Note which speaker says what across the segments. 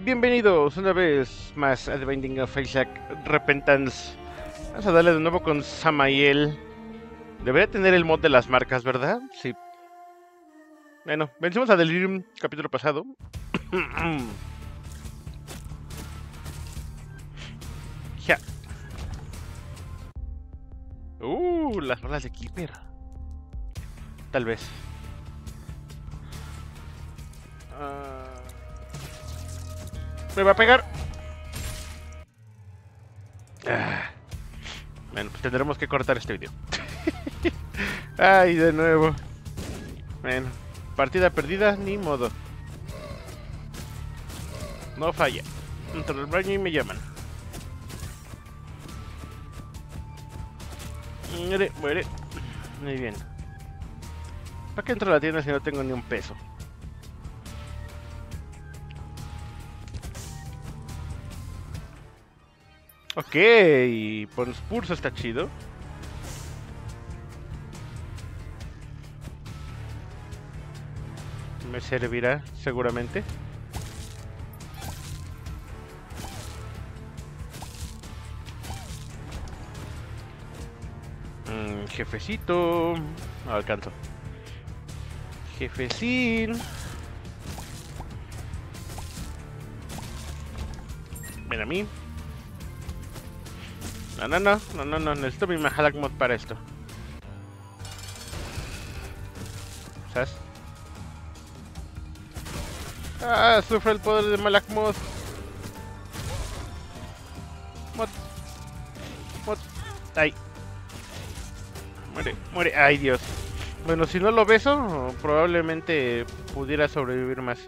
Speaker 1: Bienvenidos una vez más a The Binding of Isaac Repentance. Vamos a darle de nuevo con Samael. Debería tener el mod de las marcas, ¿verdad? Sí. Bueno, vencimos a Delirium capítulo pasado. ya. Uh, las bolas de Keeper. Tal vez. Ah. Me va a pegar. Ah. Bueno, pues tendremos que cortar este video. Ay, de nuevo. Bueno, partida perdida, ni modo. No falla. Entro al baño y me llaman. Muere, muere. Muy bien. ¿Para qué entro a la tienda si no tengo ni un peso? Ok, por Spurs está chido. Me servirá seguramente. Mm, jefecito. No alcanzo. Jefecín. Ven a mí. No, no, no, no, no, no, necesito mi Mahalak mod para esto. ¿Sabes? Ah, sufre el poder de Malak mod. Mod. Mod. Ay. Muere, muere. Ay, Dios. Bueno, si no lo beso, probablemente pudiera sobrevivir más.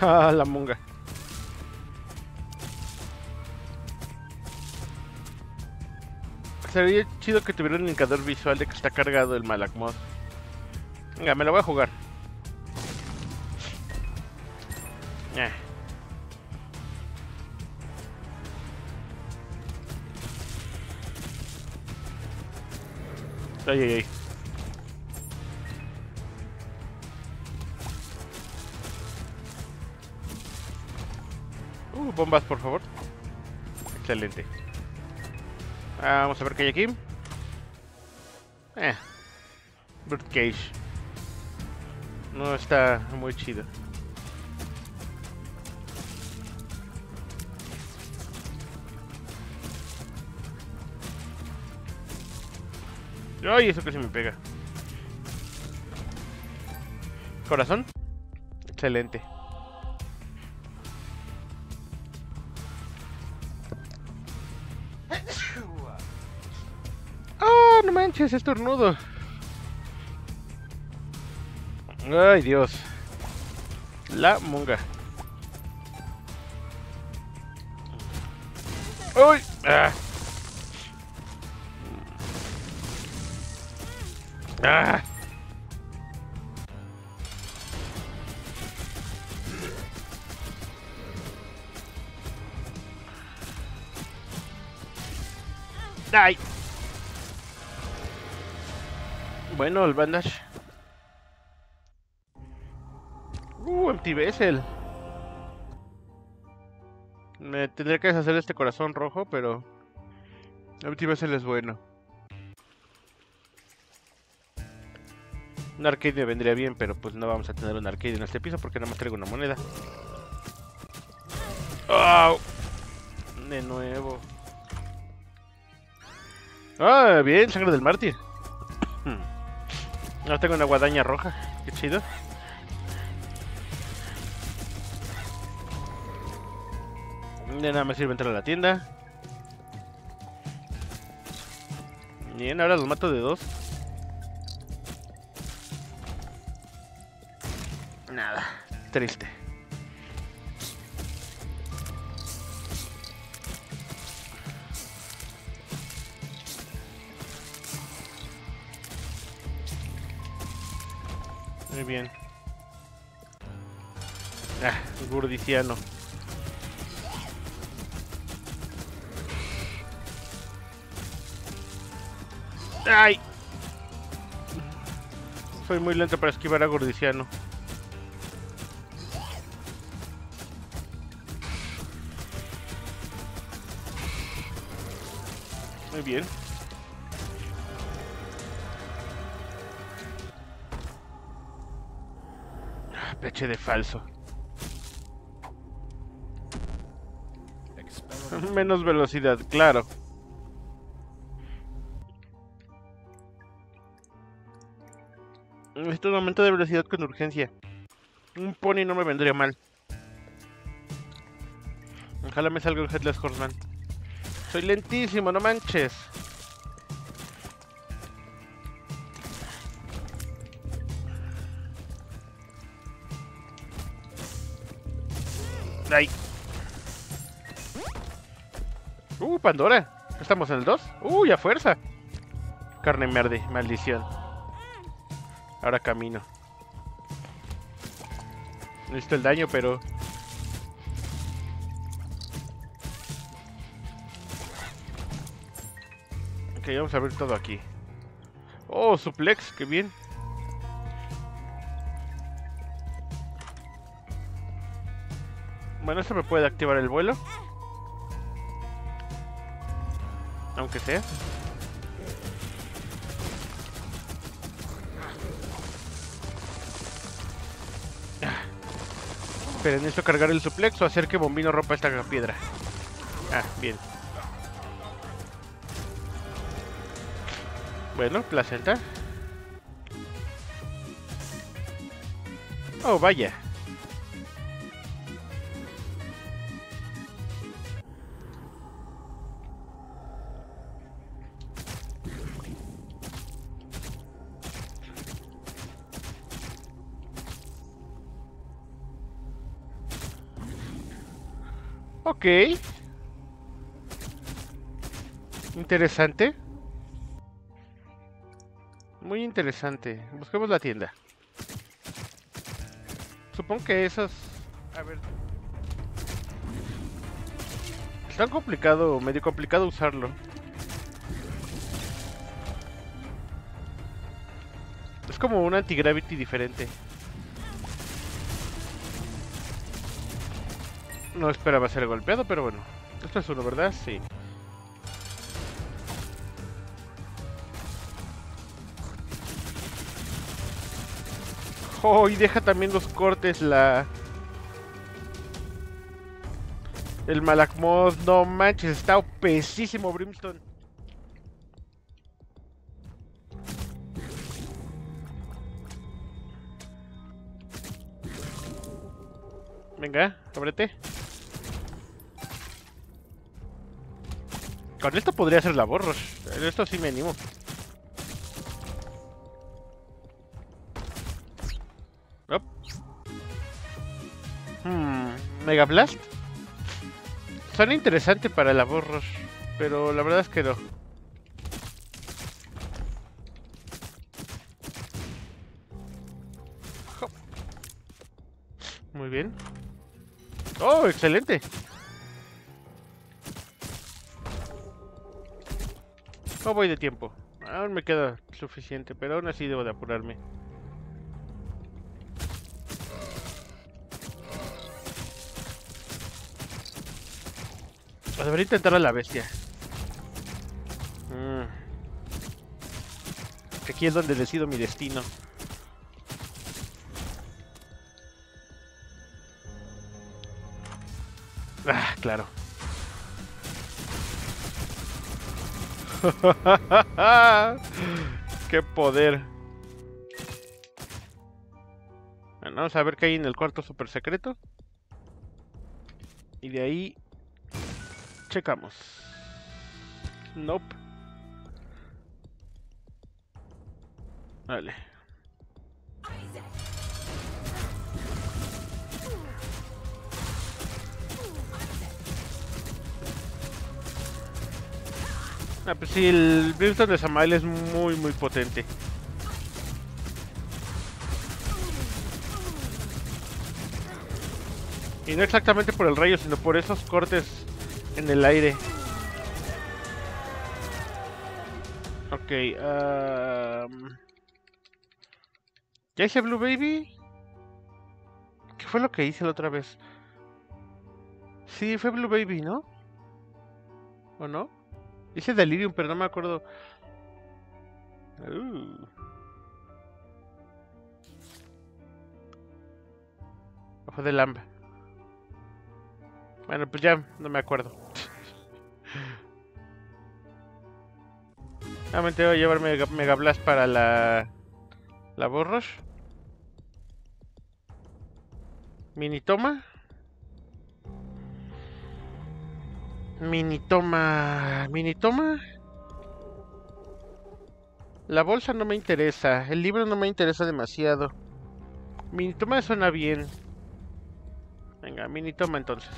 Speaker 1: Ah, la monga. Sería chido que tuviera un indicador visual de que está cargado el Malak mod. Venga, me lo voy a jugar. Eh. Ay, ay, ay. Bombas, por favor. Excelente. Ah, vamos a ver qué hay aquí. Eh. Birdcage. No está muy chido. Ay, eso que se me pega. Corazón. Excelente. Manches! Es tornudo. Ay, Dios. La monga. ¡Uy! ¡Ah! ¡Ah! ¡Ay! Bueno, el bandage. Uh, empty vessel. Me tendría que deshacer este corazón rojo, pero... Empty vessel es bueno. Un arcade me vendría bien, pero pues no vamos a tener un arcade en este piso porque nada más traigo una moneda. ¡Oh! De nuevo. Ah, bien, sangre del mártir. No tengo una guadaña roja. Qué chido. De nada me sirve entrar a la tienda. Bien, ahora los mato de dos. Nada, triste. Muy bien. Ah, gurdiciano. ¡Ay! Soy muy lento para esquivar a Gordiciano. Muy bien. Peche de falso. Menos velocidad, claro. Necesito un aumento de velocidad con urgencia. Un pony no me vendría mal. Ojalá me salga un Headless Horseman. Soy lentísimo, no manches. Ay. Uh, Pandora. Estamos en el 2. Uy, a fuerza. Carne verde, maldición. Ahora camino. Necesito el daño, pero... Ok, vamos a ver todo aquí. Oh, suplex, qué bien. Bueno, esto me puede activar el vuelo. Aunque sea. Esperen, necesito cargar el suplex o hacer que Bombino rompa esta piedra. Ah, bien. Bueno, placenta. Oh, vaya. Ok. Interesante. Muy interesante. Busquemos la tienda. Supongo que esas... A ver... Es tan complicado, medio complicado usarlo. Es como un anti-gravity diferente. No esperaba ser golpeado, pero bueno. Esto es uno, ¿verdad? Sí. Oh, y deja también los cortes la... El Malakmod, no manches, está opesísimo Brimstone. Venga, ábrete. Con esto podría ser la borros. Esto sí me animo. Hmm, Mega Blast. Suena interesante para la borros, pero la verdad es que no. Muy bien. Oh, excelente. No voy de tiempo. Aún me queda suficiente, pero aún así debo de apurarme. Debería intentar a la bestia. Mm. Aquí es donde decido mi destino. Ah, claro. ¡Qué poder! Bueno, vamos a ver qué hay en el cuarto super secreto. Y de ahí checamos. Nope. Vale. Ah, pues sí, el Brimstone de Samael es muy, muy potente. Y no exactamente por el rayo, sino por esos cortes en el aire. Ok, um... ¿Ya hice Blue Baby? ¿Qué fue lo que hice la otra vez? Sí, fue Blue Baby, ¿no? ¿O no? Hice Delirium, pero no me acuerdo. Uh. Ojo de Lamba. Bueno, pues ya no me acuerdo. Realmente voy a llevar Mega, Mega Blast para la... La Borrosh. Mini toma. Mini toma. Mini toma. La bolsa no me interesa. El libro no me interesa demasiado. Mini toma suena bien. Venga, mini toma entonces.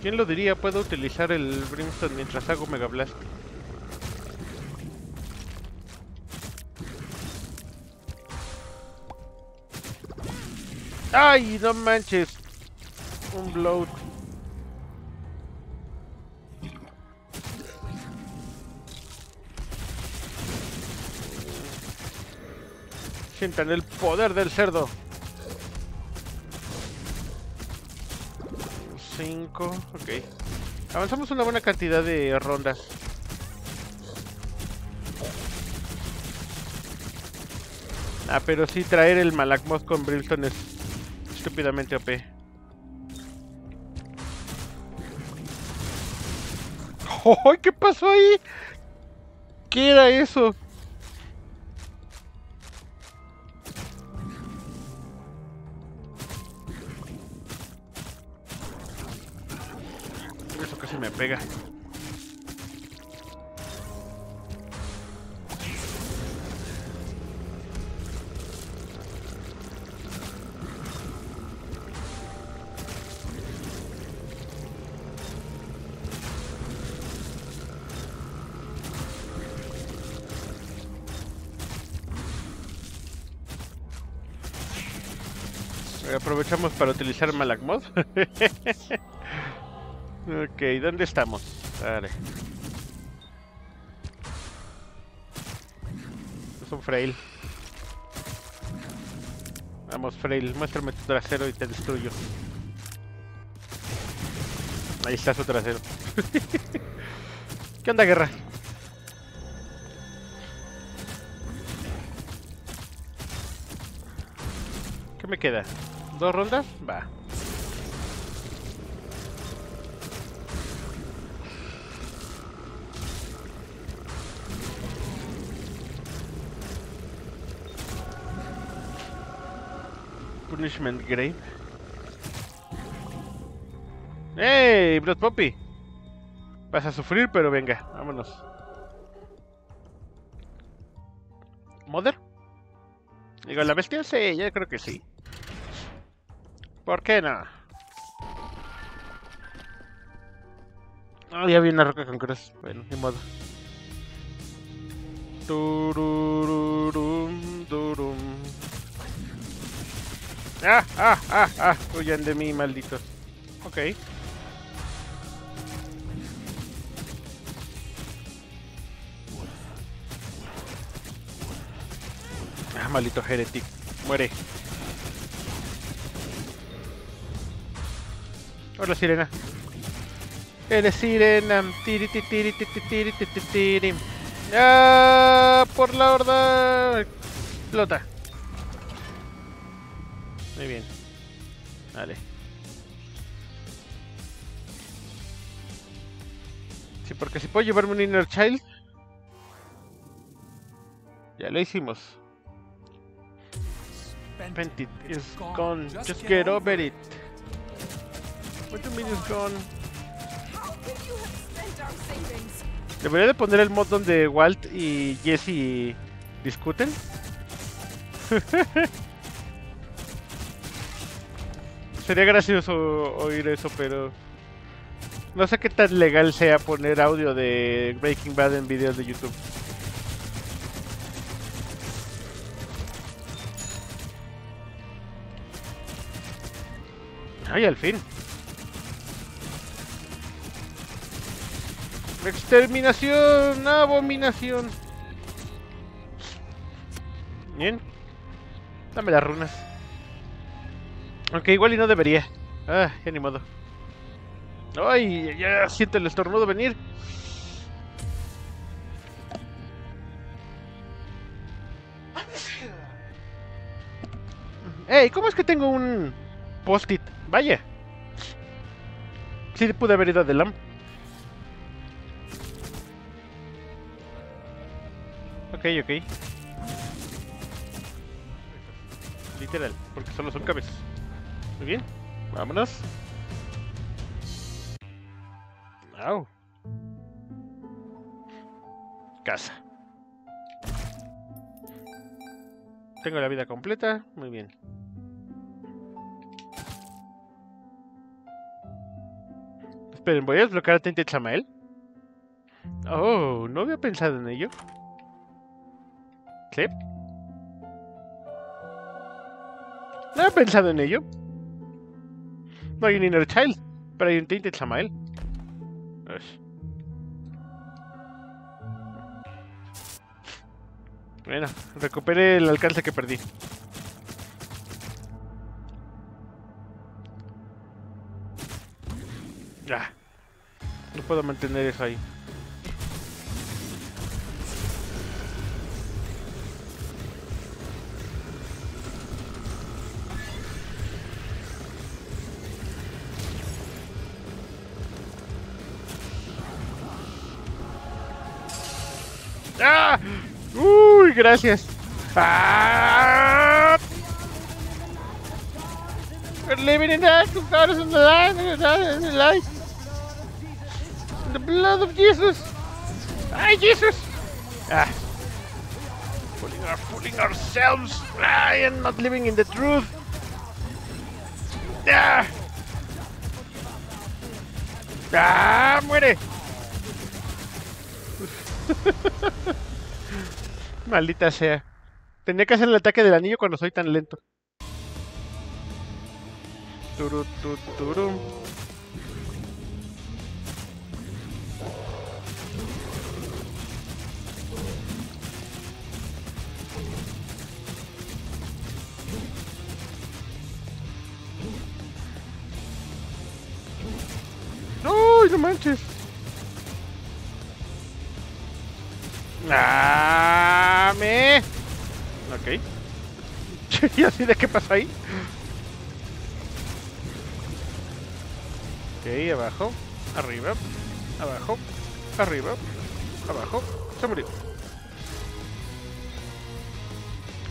Speaker 1: ¿Quién lo diría? Puedo utilizar el Brimstone mientras hago Mega Blast. ¡Ay, no manches! Un bloat. Sientan el poder del cerdo. 5, ok. Avanzamos una buena cantidad de rondas. Ah, pero sí, traer el Malakmoth con Brimstone es estúpidamente OP. ¡Oh! ¿Qué pasó ahí? ¿Qué era eso? Eso casi me pega. Aprovechamos para utilizar Malakmoth. ok, ¿dónde estamos? Vale. Es un frail. Vamos, frail, muéstrame tu trasero y te destruyo. Ahí está su trasero. ¿Qué onda, guerra? ¿Qué me queda? ¿Dos rondas? Va. Punishment Grave. ¡Hey! Blood Poppy. Vas a sufrir, pero venga, vámonos. ¿Mother? Digo, ¿la bestia? Sí, yo creo que sí. ¿Por qué no? Ah, ya vi una roca con cruz. Bueno, ni modo. Turururum, turum. ¡Ah, ah, ah, ah! Huyan de mí, malditos. Ok. Ah, maldito heretic. Muere. Hola, sirena. Eres sirena. Tiri, tiri, tiri, tiri, tiri, tiri, tiri. ¡Ah! Por la horda. Explota. Muy bien. Vale. Sí, porque si puedo llevarme un Inner Child. Ya lo hicimos. Spent it gone. Just get over it. What do you mean? Debería de poner el mod donde Walt y Jesse discuten. Sería gracioso oír eso, pero no sé qué tan legal sea poner audio de Breaking Bad en videos de YouTube. Ay, al fin. Exterminación, abominación. Bien. Dame las runas. Aunque igual y no debería. Ah, ya ni modo. Ay, ya siento el estornudo venir. Ey, ¿cómo es que tengo un post-it? Vaya. Sí pude haber ido a Ok, ok. Literal, porque solo son cabezas. Muy bien, vámonos. Au. Casa. Tengo la vida completa, muy bien. Esperen, ¿voy a desbloquear a Tente Chamael? Oh, no había pensado en ello. ¿Sí? No había pensado en ello. No hay un Inner Child, pero hay un Tainted Samael. Bueno, recuperé el alcance que perdí. Ya. No puedo mantener eso ahí. Gracias! ¡Ah! We're living in that, God is in the light, in the light. The blood of Jesus! ¡Ay, Jesus! Ah. Fooling, our, fooling ourselves! I am not living in the truth! ¡Ah! ¡Ah! ¡Muere! Maldita sea. Tenía que hacer el ataque del anillo cuando soy tan lento. Turu, tu, turu. ¡No! ¡No manches! ¡Dame! Ok. ¿Y así de qué pasa ahí? Ok, abajo, arriba, abajo, arriba, abajo. Se murió.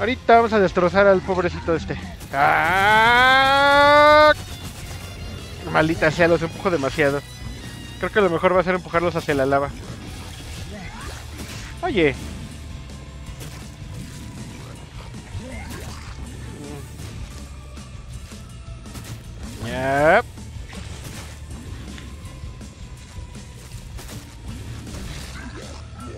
Speaker 1: Ahorita vamos a destrozar al pobrecito este. ¡Ah! Maldita sea, los empujo demasiado. Creo que lo mejor va a ser empujarlos hacia la lava. Oye. Yep.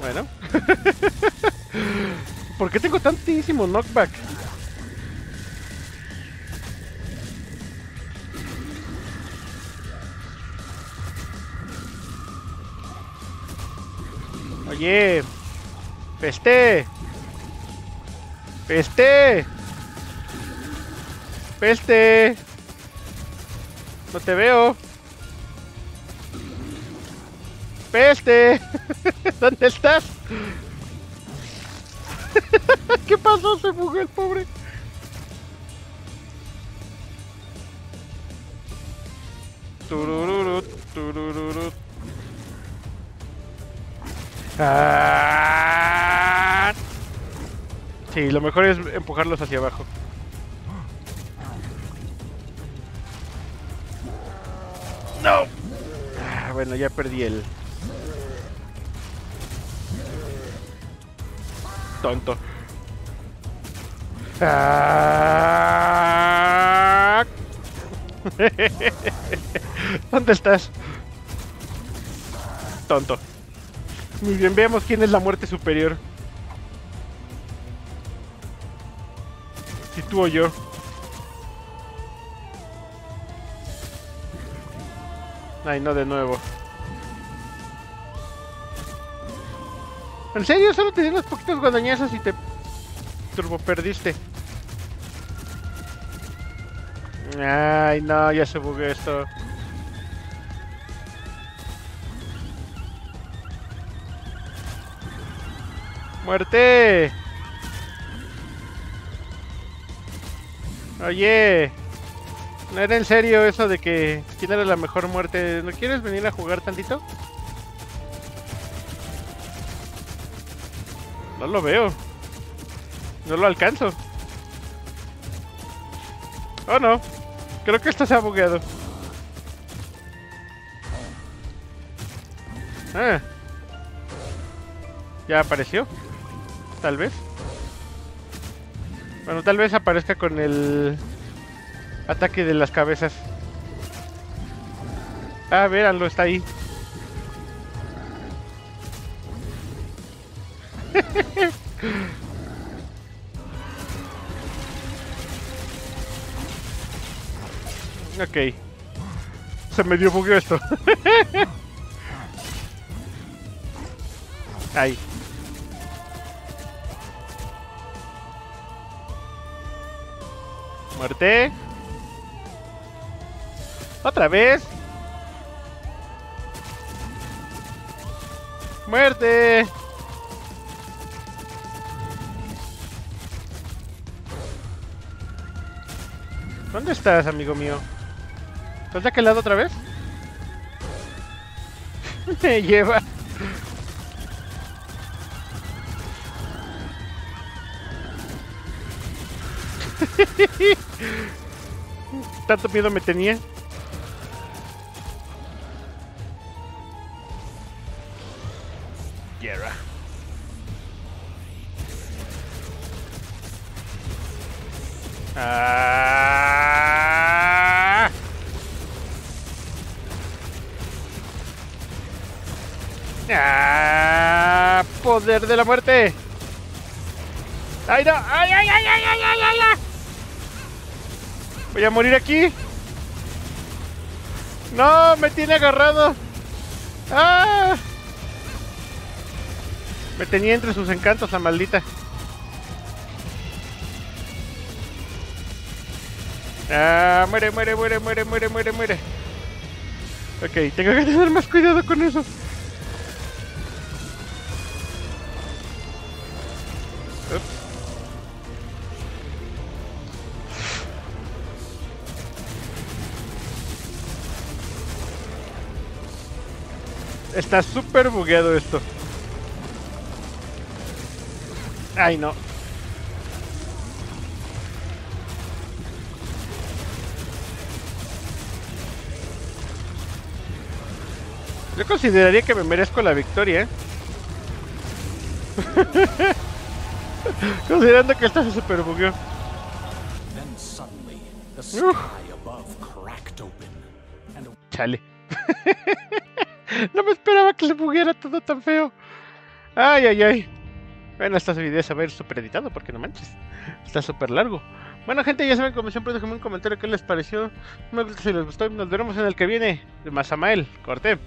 Speaker 1: Bueno. ¿Por qué tengo tantísimo knockback? Oye. Peste. Peste. Peste. No te veo. Peste. ¿Dónde estás? ¿Qué pasó? Se fugó el pobre. Turururu, turururu. Ah. Sí, lo mejor es empujarlos hacia abajo. Bueno, ya perdí el. Tonto. Ah. ¿Dónde estás? Tonto. Muy bien, veamos quién es la muerte superior. Si tú o yo. Ay, no de nuevo. ¿En serio? Solo te di unos poquitos guadañazos y te turbo perdiste. Ay, no, ya se bugueó esto. ¡Muerte! Oye, no era en serio eso de que quién era la mejor muerte. ¿No quieres venir a jugar tantito? No lo veo. No lo alcanzo. Oh no. Creo que esto se ha bugueado. Ah. Ya apareció. Tal vez. Bueno, tal vez aparezca con el ataque de las cabezas. Ah, véanlo, está ahí. ok. Se me dio bugueo esto. ahí. Muerte. Otra vez. Muerte. ¿Dónde estás, amigo mío? ¿Estás de aquel lado otra vez? Me lleva. Tanto miedo me tenía. Ah, poder de la muerte. ¡Ay, no! ¡Ay, ay, ay, ay, ay, ay, ay! Voy a morir aquí. No, me tiene agarrado. ¡Ah! Me tenía entre sus encantos la maldita. Ah, muere, muere, muere, muere, muere, muere, muere. Ok, tengo que tener más cuidado con eso. Está súper bugueado esto. Ay, no. Yo consideraría que me merezco la victoria. ¿eh? Considerando que esto se super bugueó. Chale. no me esperaba que se bugueara todo tan feo. Ay, ay, ay. Bueno, este video se va a ir super editado porque no manches. Está súper largo. Bueno, gente, ya saben, como siempre, déjenme un comentario qué les pareció. Me gusta si les gustó. Nos veremos en el que viene. De Masamael. Corté.